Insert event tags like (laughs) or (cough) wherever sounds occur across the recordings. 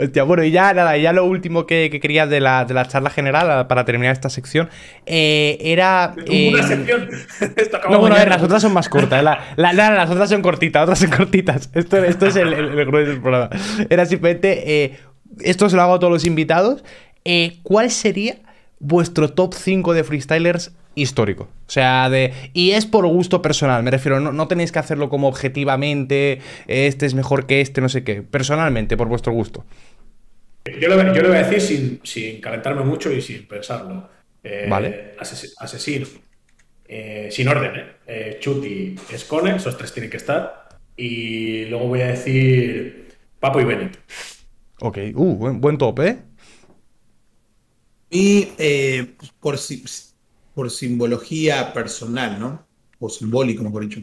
Hostia, bueno, y ya nada, ya lo último que, quería de la, de la, charla general para terminar esta sección eh, era. una eh, sección. (laughs) no, bueno, a ver, las otras son más cortas. las otras son cortitas, otras son cortitas. Esto, esto es el, el, grueso del programa. Era simplemente. Eh, esto se lo hago a todos los invitados. ¿Cuál sería vuestro top 5 de freestylers histórico. O sea, de. Y es por gusto personal, me refiero, no, tenéis que hacerlo como objetivamente, este es mejor que este, no sé qué. Personalmente, por vuestro gusto. Yo lo, yo voy a decir sin, calentarme mucho y sin pensarlo. Eh, vale. asesino. Eh, sin orden, ¿eh? eh Chuti, Escone, esos tres tienen que estar. Y luego voy a decir Papo y Bennett. Ok, uh, buen, buen top, ¿eh? Y por si por simbología personal, ¿no? O simbólico, mejor dicho.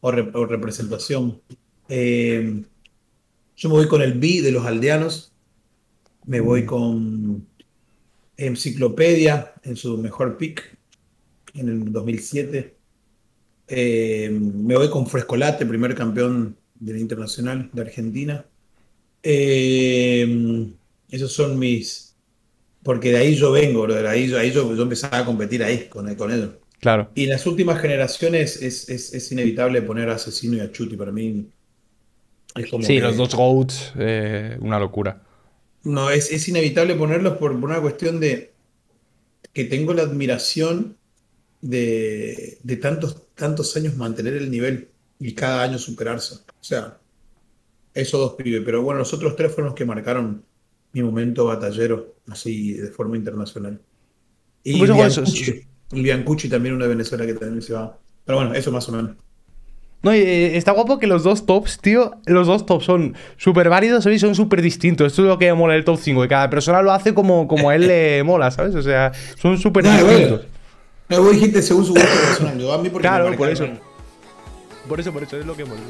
O, representación. Eh, yo me voy con el B de los aldeanos. Me voy con Enciclopedia en su mejor pick en el 2007. Eh, me voy con Frescolate, primer campeón del internacional de Argentina. Eh, esos son mis, porque de ahí yo vengo, de ahí, ahí yo, yo, empezaba a competir ahí con, con ellos. Claro. Y en las últimas generaciones es, es, es, inevitable poner a Asesino y a Chuti. Para mí es como. Sí, los dos GOATs, eh, una locura. No, es, es inevitable ponerlos por, por, una cuestión de que tengo la admiración de, de tantos, tantos años mantener el nivel y cada año superarse. O sea, esos dos pibes. Pero bueno, los otros tres fueron los que marcaron mi momento batallero, así de forma internacional. Y Biancucci, también una de Venezuela que también se va. Pero bueno, eso más o menos. No, eh, está guapo que los dos tops, tío, los dos tops son súper válidos y son súper distintos. Esto es lo que mola el top 5, y cada persona lo hace como, como a él le (laughs) mola, ¿sabes? O sea, son súper distintos. No, vos dijiste según su gusto personal. Yo a mí porque claro, por eso. Por eso, por eso, es lo que mola.